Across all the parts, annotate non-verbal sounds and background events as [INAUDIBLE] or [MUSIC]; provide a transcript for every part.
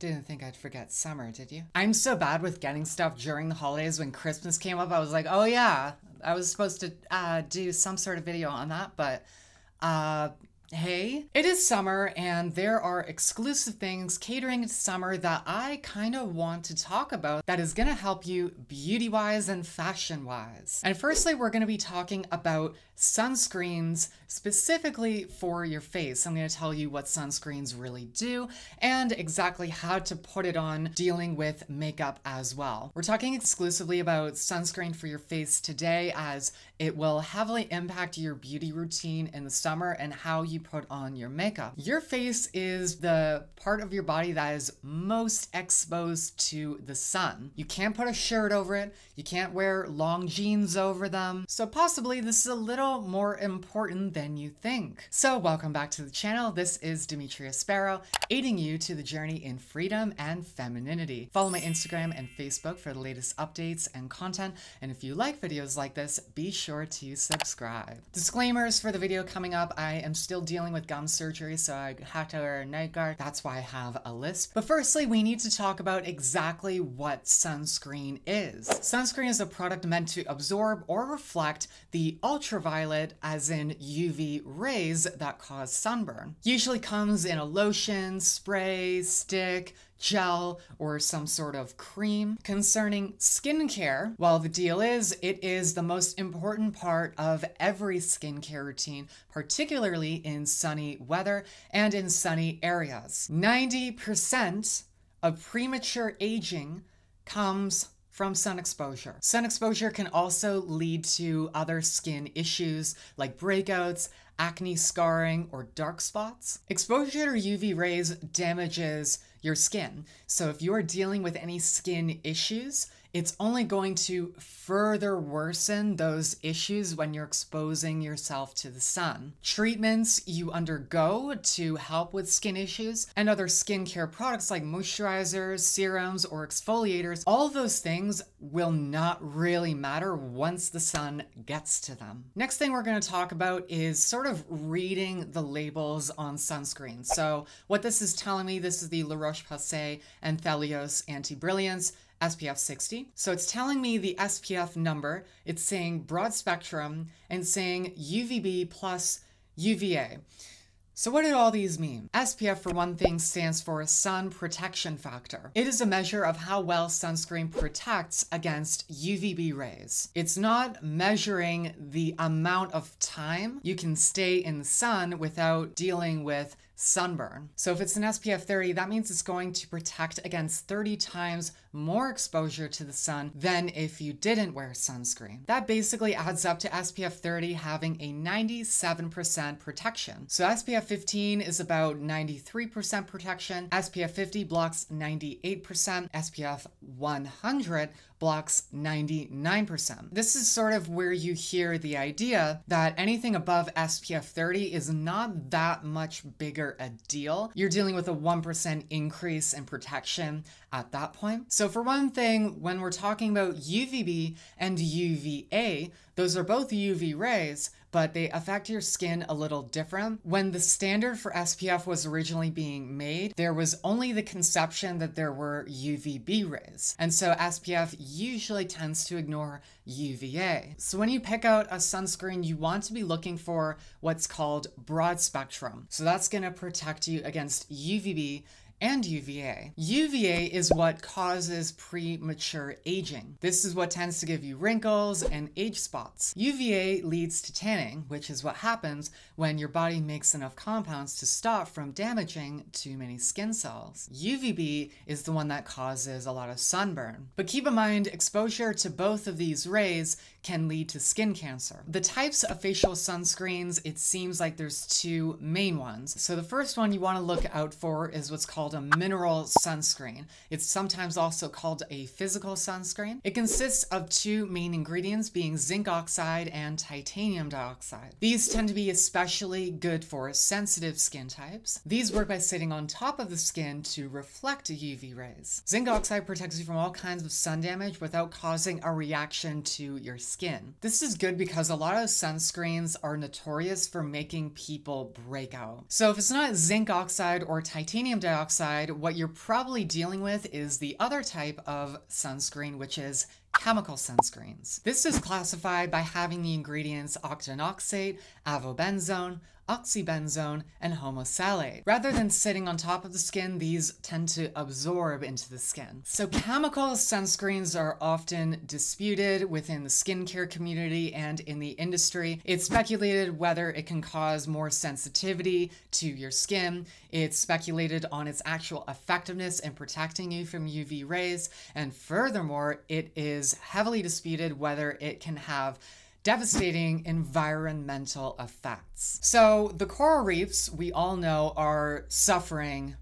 Didn't think I'd forget summer, did you? I'm so bad with getting stuff during the holidays. When Christmas came up, I was like, oh yeah, I was supposed to uh, do some sort of video on that, but uh, Hey, it is summer and there are exclusive things catering to summer that I kind of want to talk about that is going to help you beauty wise and fashion wise. And firstly, we're going to be talking about sunscreens specifically for your face. I'm going to tell you what sunscreens really do and exactly how to put it on dealing with makeup as well. We're talking exclusively about sunscreen for your face today as it will heavily impact your beauty routine in the summer and how you put on your makeup. Your face is the part of your body that is most exposed to the sun. You can't put a shirt over it, you can't wear long jeans over them, so possibly this is a little more important than you think. So welcome back to the channel. This is Dimitria Sparrow, aiding you to the journey in freedom and femininity. Follow my Instagram and Facebook for the latest updates and content, and if you like videos like this, be sure to subscribe. Disclaimers for the video coming up, I am still dealing with gum surgery, so I had to wear a night guard. That's why I have a lisp. But firstly, we need to talk about exactly what sunscreen is. Sunscreen is a product meant to absorb or reflect the ultraviolet, as in UV rays that cause sunburn. Usually comes in a lotion, spray, stick, gel, or some sort of cream. Concerning skincare, well, the deal is it is the most important part of every skincare routine, particularly in sunny weather and in sunny areas. 90% of premature aging comes from sun exposure. Sun exposure can also lead to other skin issues like breakouts, acne scarring, or dark spots. Exposure to UV rays damages your skin. So if you're dealing with any skin issues, it's only going to further worsen those issues when you're exposing yourself to the sun. Treatments you undergo to help with skin issues and other skincare products like moisturizers, serums, or exfoliators, all those things will not really matter once the sun gets to them. Next thing we're going to talk about is sort of reading the labels on sunscreen. So what this is telling me, this is the La Roche-Posay Anthelios Anti-Brilliance SPF 60. So it's telling me the SPF number, it's saying broad spectrum, and saying UVB plus UVA. So what do all these mean? SPF, for one thing, stands for Sun Protection Factor. It is a measure of how well sunscreen protects against UVB rays. It's not measuring the amount of time you can stay in the sun without dealing with sunburn. So if it's an SPF 30, that means it's going to protect against 30 times more exposure to the sun than if you didn't wear sunscreen. That basically adds up to SPF 30 having a 97% protection. So SPF 15 is about 93% protection, SPF 50 blocks 98%, SPF 100 blocks 99%. This is sort of where you hear the idea that anything above SPF 30 is not that much bigger a deal. You're dealing with a 1% increase in protection at that point. So for one thing, when we're talking about UVB and UVA, those are both UV rays, but they affect your skin a little different. When the standard for SPF was originally being made, there was only the conception that there were UVB rays. And so SPF usually tends to ignore UVA. So when you pick out a sunscreen, you want to be looking for what's called broad spectrum. So that's going to protect you against UVB and UVA. UVA is what causes premature aging. This is what tends to give you wrinkles and age spots. UVA leads to tanning, which is what happens when your body makes enough compounds to stop from damaging too many skin cells. UVB is the one that causes a lot of sunburn. But keep in mind, exposure to both of these rays can lead to skin cancer. The types of facial sunscreens, it seems like there's two main ones. So the first one you want to look out for is what's called a mineral sunscreen. It's sometimes also called a physical sunscreen. It consists of two main ingredients being zinc oxide and titanium dioxide. These tend to be especially good for sensitive skin types. These work by sitting on top of the skin to reflect UV rays. Zinc oxide protects you from all kinds of sun damage without causing a reaction to your skin. This is good because a lot of sunscreens are notorious for making people break out. So if it's not zinc oxide or titanium dioxide, what you're probably dealing with is the other type of sunscreen, which is chemical sunscreens. This is classified by having the ingredients octinoxate, avobenzone, oxybenzone, and homosalate. Rather than sitting on top of the skin, these tend to absorb into the skin. So chemical sunscreens are often disputed within the skincare community and in the industry. It's speculated whether it can cause more sensitivity to your skin. It's speculated on its actual effectiveness in protecting you from UV rays. And furthermore, it is heavily disputed whether it can have devastating environmental effects. So, the coral reefs, we all know, are suffering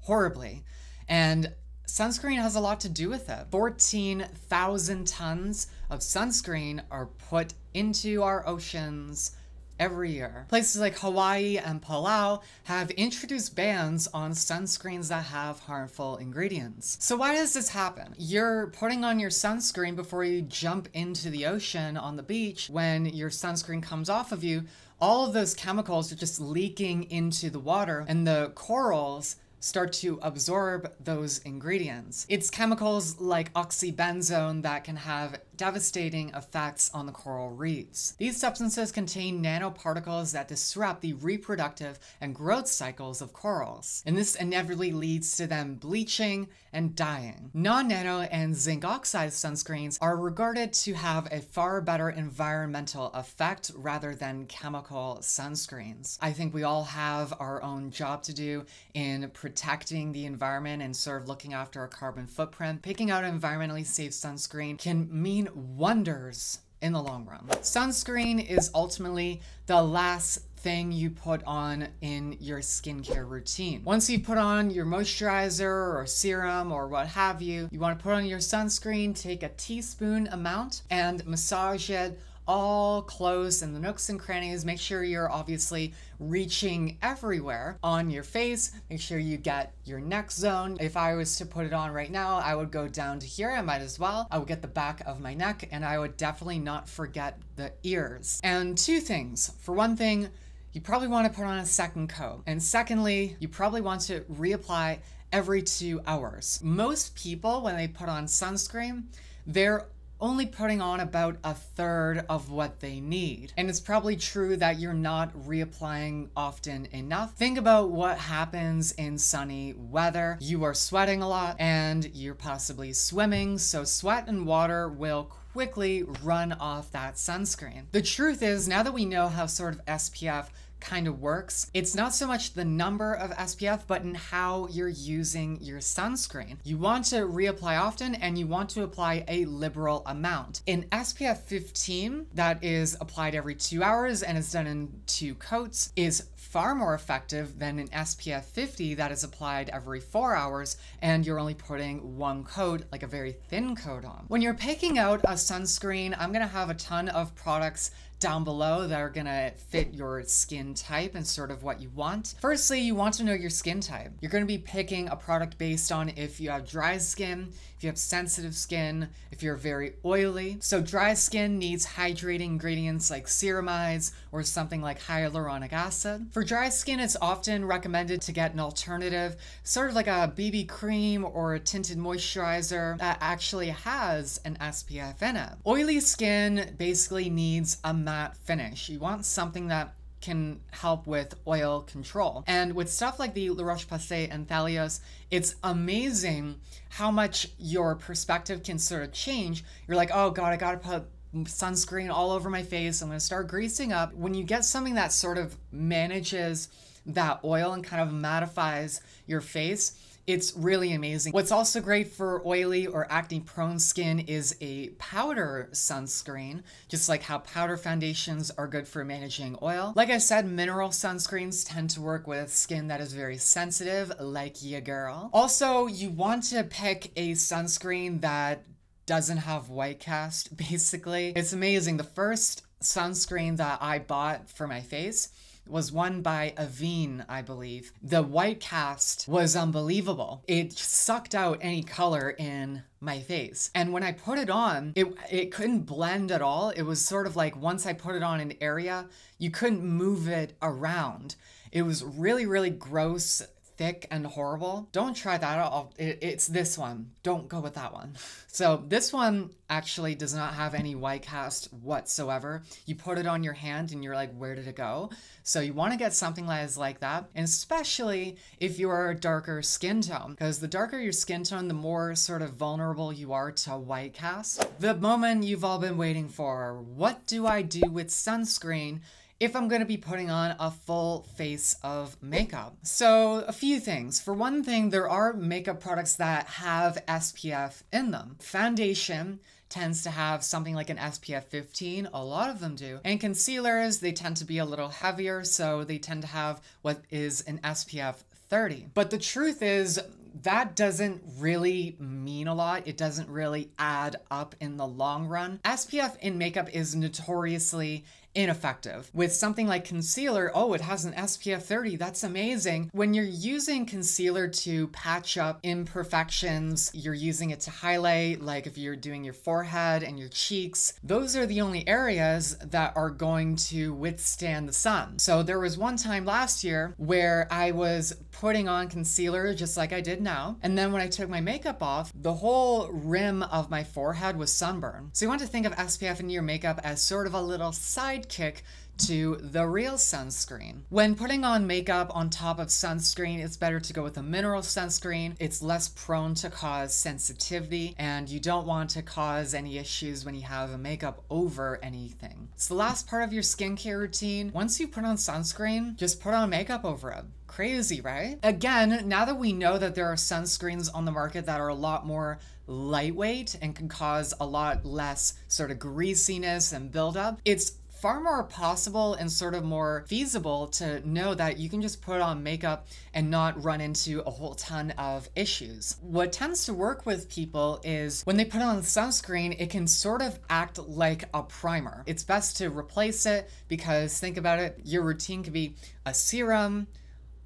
horribly. And sunscreen has a lot to do with it. 14,000 tons of sunscreen are put into our oceans every year. Places like Hawaii and Palau have introduced bans on sunscreens that have harmful ingredients. So why does this happen? You're putting on your sunscreen before you jump into the ocean on the beach when your sunscreen comes off of you. All of those chemicals are just leaking into the water and the corals start to absorb those ingredients. It's chemicals like oxybenzone that can have devastating effects on the coral reefs. These substances contain nanoparticles that disrupt the reproductive and growth cycles of corals, and this inevitably leads to them bleaching and dying. Non-nano and zinc oxide sunscreens are regarded to have a far better environmental effect rather than chemical sunscreens. I think we all have our own job to do in protecting the environment and sort of looking after our carbon footprint. Picking out an environmentally safe sunscreen can mean wonders in the long run. Sunscreen is ultimately the last thing you put on in your skincare routine. Once you put on your moisturizer or serum or what have you, you want to put on your sunscreen, take a teaspoon amount and massage it all close in the nooks and crannies. Make sure you're obviously reaching everywhere on your face. Make sure you get your neck zone. If I was to put it on right now, I would go down to here. I might as well. I would get the back of my neck and I would definitely not forget the ears. And two things. For one thing, you probably want to put on a second coat. And secondly, you probably want to reapply every two hours. Most people, when they put on sunscreen, they're only putting on about a third of what they need. And it's probably true that you're not reapplying often enough. Think about what happens in sunny weather. You are sweating a lot and you're possibly swimming, so sweat and water will quickly run off that sunscreen. The truth is, now that we know how sort of SPF kind of works. It's not so much the number of SPF, but in how you're using your sunscreen. You want to reapply often and you want to apply a liberal amount. In SPF 15, that is applied every two hours and is done in two coats, is far more effective than an SPF 50 that is applied every four hours and you're only putting one coat, like a very thin coat on. When you're picking out a sunscreen, I'm gonna have a ton of products down below that are gonna fit your skin type and sort of what you want. Firstly, you want to know your skin type. You're gonna be picking a product based on if you have dry skin, if you have sensitive skin, if you're very oily. So dry skin needs hydrating ingredients like ceramides or something like hyaluronic acid. For dry skin, it's often recommended to get an alternative, sort of like a BB cream or a tinted moisturizer that actually has an SPF in it. Oily skin basically needs a matte finish. You want something that can help with oil control. And with stuff like the La Roche-Posay Anthelios, it's amazing how much your perspective can sort of change. You're like, oh God, I gotta put sunscreen all over my face. I'm gonna start greasing up. When you get something that sort of manages that oil and kind of mattifies your face, it's really amazing. What's also great for oily or acne prone skin is a powder sunscreen, just like how powder foundations are good for managing oil. Like I said, mineral sunscreens tend to work with skin that is very sensitive, like ya girl. Also, you want to pick a sunscreen that doesn't have white cast, [LAUGHS] basically. It's amazing. The first sunscreen that I bought for my face was one by Avene, I believe. The white cast was unbelievable. It sucked out any color in my face. And when I put it on, it it couldn't blend at all. It was sort of like once I put it on an area, you couldn't move it around. It was really really gross thick and horrible, don't try that out. It, it's this one. Don't go with that one. [LAUGHS] So this one actually does not have any white cast whatsoever. You put it on your hand and you're like, where did it go? So you want to get something that is like that, and especially if you are a darker skin tone, because the darker your skin tone, the more sort of vulnerable you are to white cast. The moment you've all been waiting for. What do I do with sunscreen? If I'm going to be putting on a full face of makeup. So, a few things. For one thing, there are makeup products that have SPF in them. Foundation tends to have something like an SPF 15, a lot of them do. And concealers, they tend to be a little heavier, so they tend to have what is an SPF 30. But the truth is, that doesn't really mean a lot. It doesn't really add up in the long run. SPF in makeup is notoriously ineffective. With something like concealer, oh, it has an SPF 30, that's amazing. When you're using concealer to patch up imperfections, you're using it to highlight, like if you're doing your forehead and your cheeks, those are the only areas that are going to withstand the sun. So there was one time last year where I was putting on concealer just like I did now, and then when I took my makeup off, the whole rim of my forehead was sunburned. So you want to think of SPF in your makeup as sort of a little side sidekick to the real sunscreen. When putting on makeup on top of sunscreen, it's better to go with a mineral sunscreen. It's less prone to cause sensitivity, and you don't want to cause any issues when you have a makeup over anything. It's the last part of your skincare routine. Once you put on sunscreen, just put on makeup over it. Crazy, right? Again, now that we know that there are sunscreens on the market that are a lot more lightweight and can cause a lot less sort of greasiness and buildup, it's far more possible and sort of more feasible to know that you can just put on makeup and not run into a whole ton of issues. What tends to work with people is when they put on sunscreen, it can sort of act like a primer. It's best to replace it because think about it, your routine could be a serum,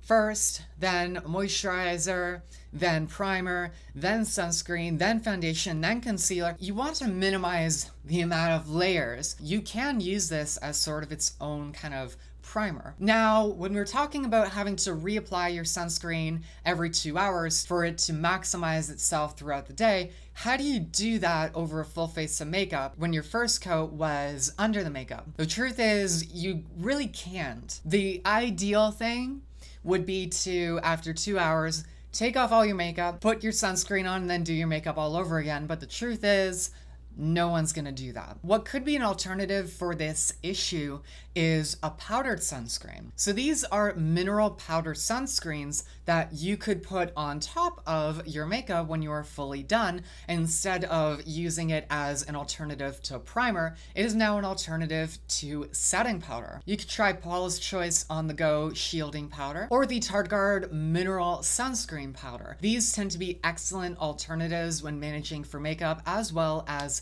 first, then moisturizer, then primer, then sunscreen, then foundation, then concealer. You want to minimize the amount of layers. You can use this as sort of its own kind of primer. Now, when we're talking about having to reapply your sunscreen every two hours for it to maximize itself throughout the day, how do you do that over a full face of makeup when your first coat was under the makeup? The truth is, you really can't. The ideal thing would be to, after two hours, take off all your makeup, put your sunscreen on, and then do your makeup all over again. But the truth is, no one's going to do that. What could be an alternative for this issue is a powdered sunscreen. So these are mineral powder sunscreens that you could put on top of your makeup when you are fully done. Instead of using it as an alternative to primer, it is now an alternative to setting powder. You could try Paula's Choice on the go shielding powder or the Tarteguard mineral sunscreen powder. These tend to be excellent alternatives when managing for makeup as well as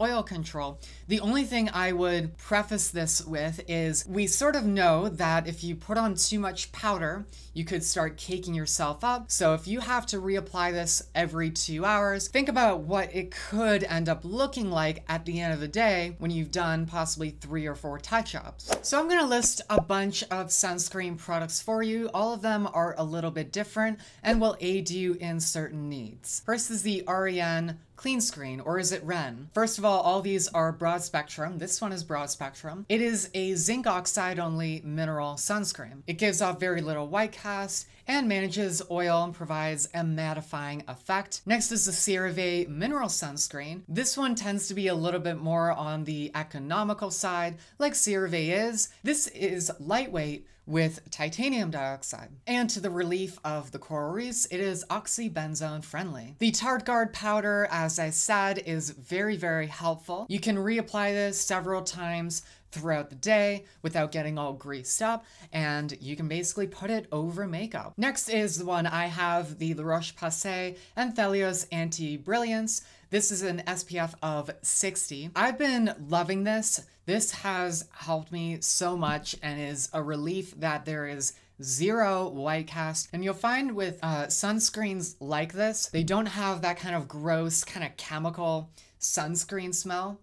oil control. The only thing I would preface this with is we sort of know that if you put on too much powder, you could start caking yourself up. So if you have to reapply this every two hours, think about what it could end up looking like at the end of the day when you've done possibly three or four touch-ups. So I'm gonna list a bunch of sunscreen products for you. All of them are a little bit different and will aid you in certain needs. First is the REN clean screen or is it Ren? First of all, all these are broad spectrum. This one is broad spectrum. It is a zinc oxide only mineral sunscreen. It gives off very little white cast and manages oil and provides a mattifying effect. Next is the CeraVe mineral sunscreen. This one tends to be a little bit more on the economical side, like CeraVe is. This is lightweight, with titanium dioxide. And to the relief of the coral reefs, it is oxybenzone friendly. The Tarteguard powder, as I said, is very, very helpful. You can reapply this several times throughout the day without getting all greased up and you can basically put it over makeup. Next is the one I have, the La Roche-Posay Anthelios Anti-Brilliance. This is an SPF of 60. I've been loving this. This has helped me so much and is a relief that there is zero white cast. And you'll find with uh, sunscreens like this, they don't have that kind of gross, kind of chemical sunscreen smell.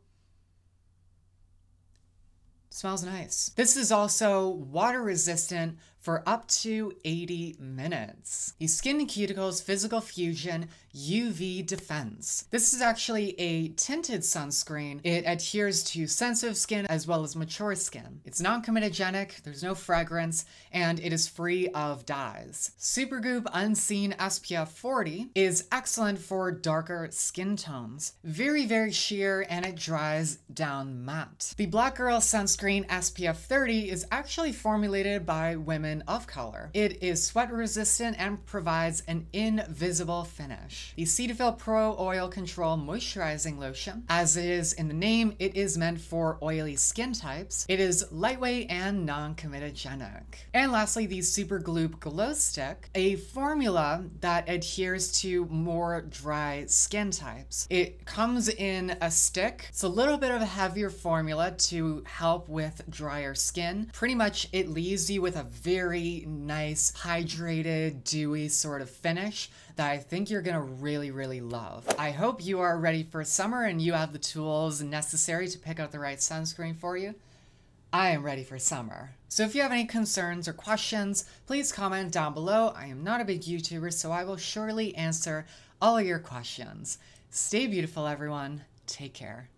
Smells nice. This is also water resistant for up to 80 minutes. The SkinCeuticals Physical Fusion UV Defense. This is actually a tinted sunscreen. It adheres to sensitive skin as well as mature skin. It's non-comedogenic, there's no fragrance, and it is free of dyes. Supergoop Unseen SPF 40 is excellent for darker skin tones. Very, very sheer and it dries down matte. The Black Girl Sunscreen SPF 30 is actually formulated by women of color. It is sweat resistant and provides an invisible finish. The Cetaphil Pro Oil Control Moisturizing Lotion. As it is in the name, it is meant for oily skin types. It is lightweight and non-comedogenic. And lastly, the Supergoop Glow Stick, a formula that adheres to more dry skin types. It comes in a stick. It's a little bit of a heavier formula to help with drier skin. Pretty much it leaves you with a very nice, hydrated, dewy sort of finish that I think you're gonna really, really love. I hope you are ready for summer and you have the tools necessary to pick out the right sunscreen for you. I am ready for summer. So if you have any concerns or questions, please comment down below. I am not a big YouTuber, so I will surely answer all of your questions. Stay beautiful, everyone. Take care.